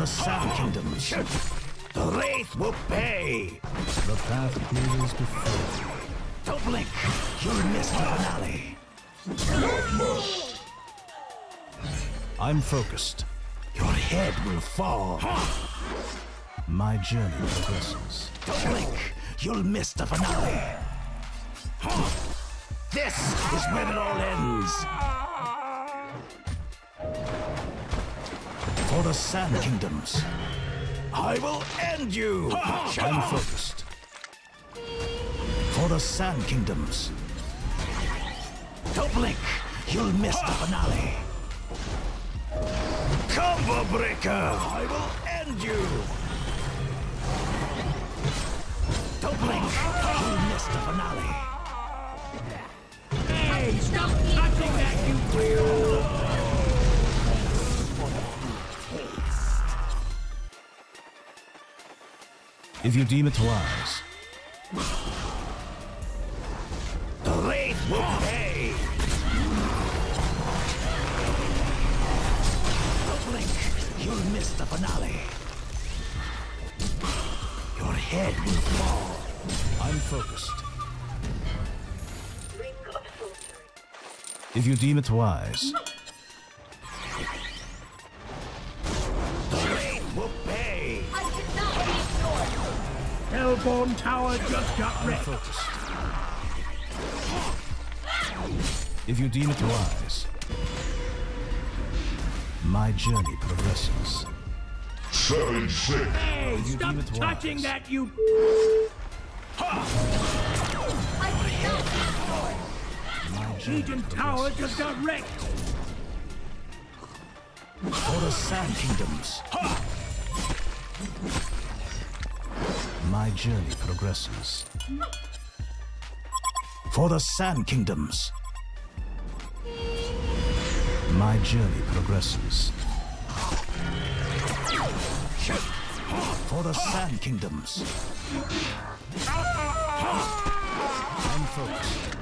the Sand Kingdoms. The Wraith will pay. The path clears before. Don't blink. You'll miss the finale. I'm focused. Your head will fall. My journey progresses. Don't blink. You'll miss the finale. This is where it all ends. For the Sand Kingdoms. I will end you. I'm focused. For the Sand Kingdoms. Don't blink. You'll miss the finale. Combo Breaker. I will end you. Don't blink. You'll miss the finale. Hey, stop touching that, you weirdo! If you deem it wise, The Wraith will pay. Don't blink. You'll miss the finale. Your head will fall. I'm focused. If you deem it wise, Hellborn Tower just got I'm wrecked. If you deem it wise, my journey progresses. Seven six. Hey, you stop deem it touching wise. that, you... My Legion Tower just got wrecked. For the Sand Kingdoms My journey progresses. For the Sand Kingdoms. My journey progresses. For the Sand Kingdoms. I'm focused.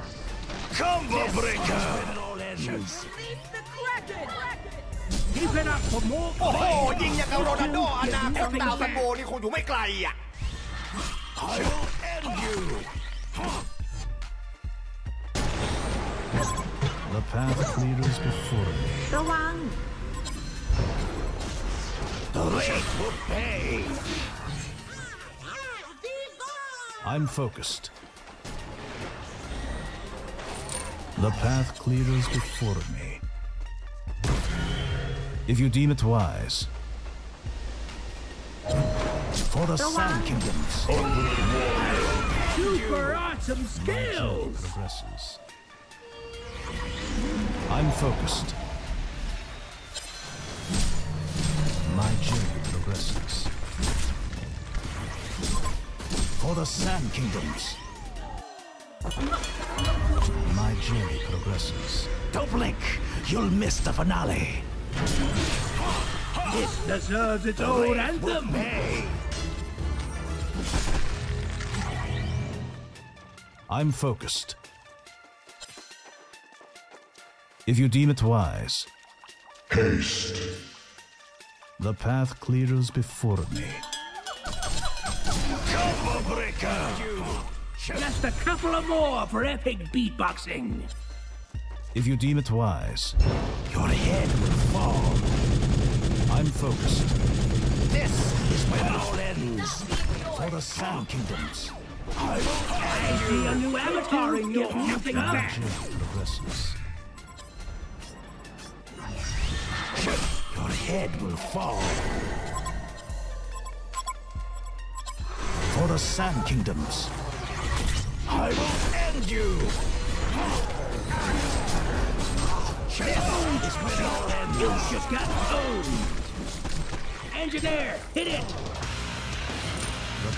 Combo Breaker. It all ends. Keep it up for more โอ้โห ยิงอย่างกับโรนัลโดอนาคตดาวซันโบนี่คงอยู่ไม่ไกลอ่ะ the path clears before me. The one. The Wraith will pay. I'm focused. The path clears before me. If you deem it wise, for the Sand Kingdoms. super awesome skills. progresses. I'm focused. My journey progresses. For the Sand Kingdoms. My journey progresses. Don't blink. You'll miss the finale. It deserves its own anthem. I'm focused. If you deem it wise, Haste. the path clears before me. Combo Breaker. Just a couple of more for epic beatboxing. If you deem it wise, Your head will fall. I'm focused. This is where it all ends. For the Sand Kingdoms. I see a new avatar in you. Nothing back. Your head will fall. For the Sand Kingdoms. I will end you. You just got owned. Engineer, hit it. The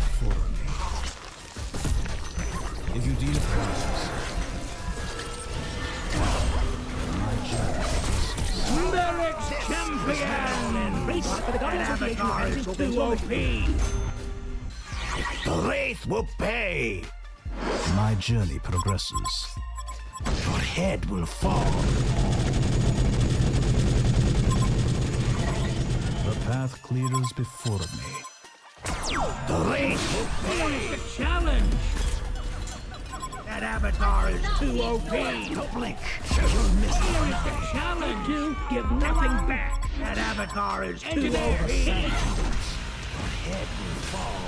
is too OP! The Wraith will pay! My journey progresses. Your head will fall. The path clears before me. The Wraith will pay! The challenge! That Avatar is too OP! Don't blink. You'll miss the Here is the challenge! You give nothing back! That Avatar is too OP! Head will fall.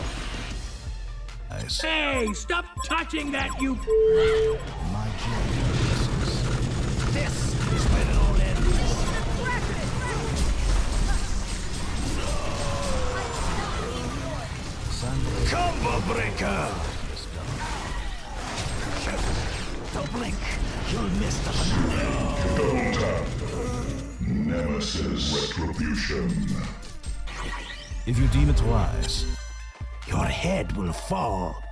Eyes. Hey, stop touching that, you... My journey. This is where it all ends. Combo breaker! Don't blink. You'll miss the finale. Double tap. Nemesis Retribution. If you deem it wise, Your head will fall.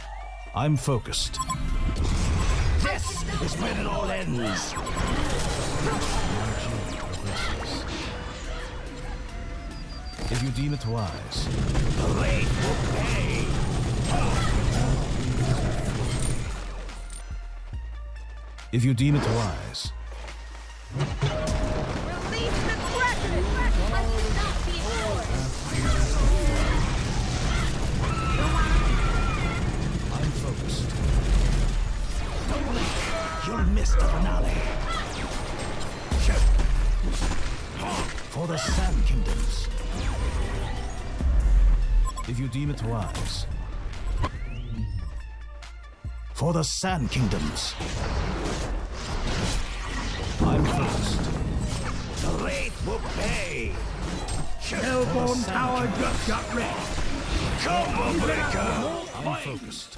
I'm focused. This is where it all ends. My journey progresses. If you deem it wise, The Wraith will pay. if you deem it wise, You'll miss the finale. For the Sand Kingdoms. If you deem it wise, For the Sand Kingdoms. I'm focused. The Wraith will pay. Hellborn Tower just got wrecked! Combo breaker! I'm focused.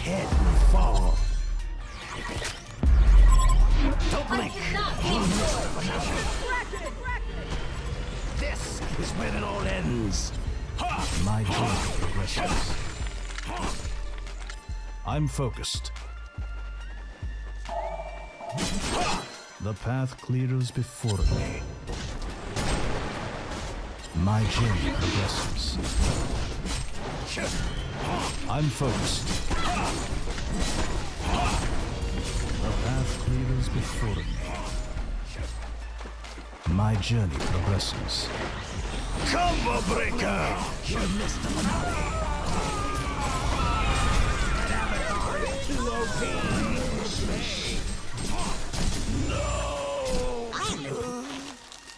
Your head will fall. Don't blink. cannot be ignored! This is where it all ends. My journey progresses. I'm focused. The path clears before me. My journey progresses. I'm focused. The path clears before me. My journey progresses. Combo breaker! You missed the finale.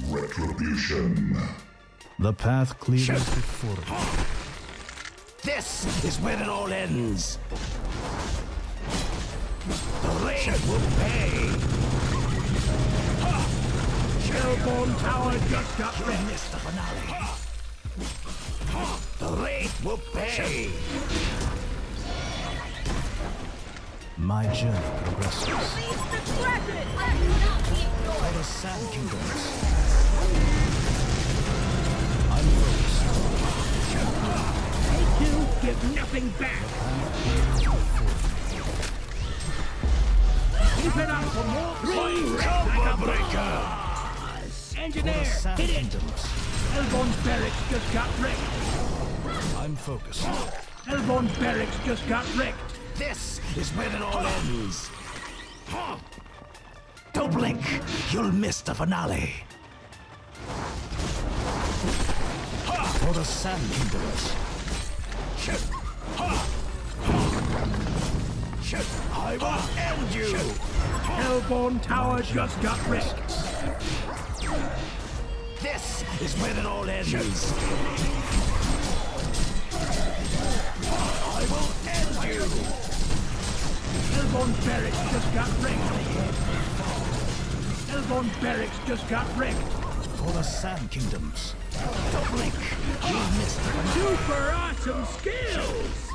Retribution. The path clears before me. This is where it all ends. The Wraith will pay. Hellborn Tower just got wrecked! missed the finale. The Wraith will pay. My journey progresses. Release the Kraken! I cannot be ignored! For the Sand Kingdoms. Give nothing back! Keep it up for more green! Combo breaker! Engineer, hit it! Kingdoms. Hellborn Barracks just got wrecked! I'm focused. Hellborn Barracks just got wrecked! This is where it all ends. Don't blink. You'll miss the finale. For the Sand Kingdoms. I will end you. Hellborn Tower just got wrecked! This is where it all ends. I will end you. Hellborn Barracks just got wrecked! Hellborn Barracks just got wrecked! For the Sand Kingdoms. Don't blink. You. Super awesome skills!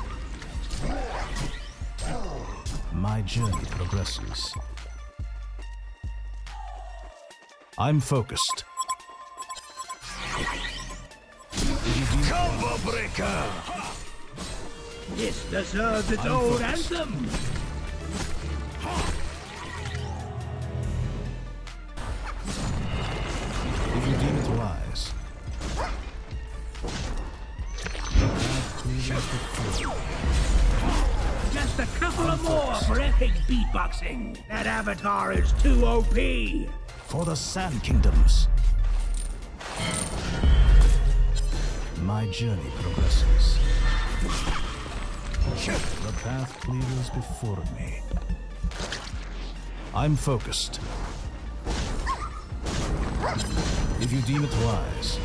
My journey progresses. I'm focused. Combo breaker! This deserves its own focused. anthem! Just a couple of more for epic beatboxing! That avatar is too OP! For the Sand Kingdoms. My journey progresses. The path clears before me. I'm focused. If you deem it wise,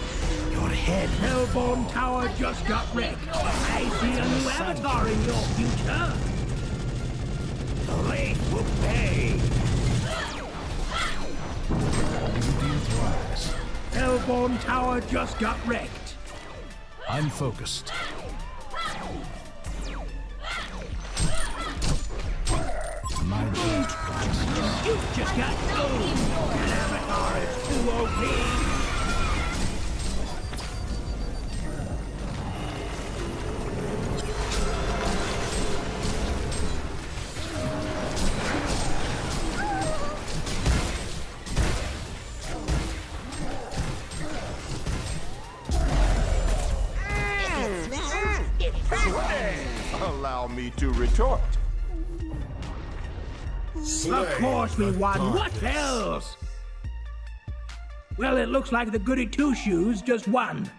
Your head Hellborn Tower just got wrecked! I see a new avatar in your future! the late will pay. if you deem it wise, Hellborn Tower just got wrecked! I'm focused. Allow me to retort. Of course we won. What else? Well, it looks like the goody two shoes just won.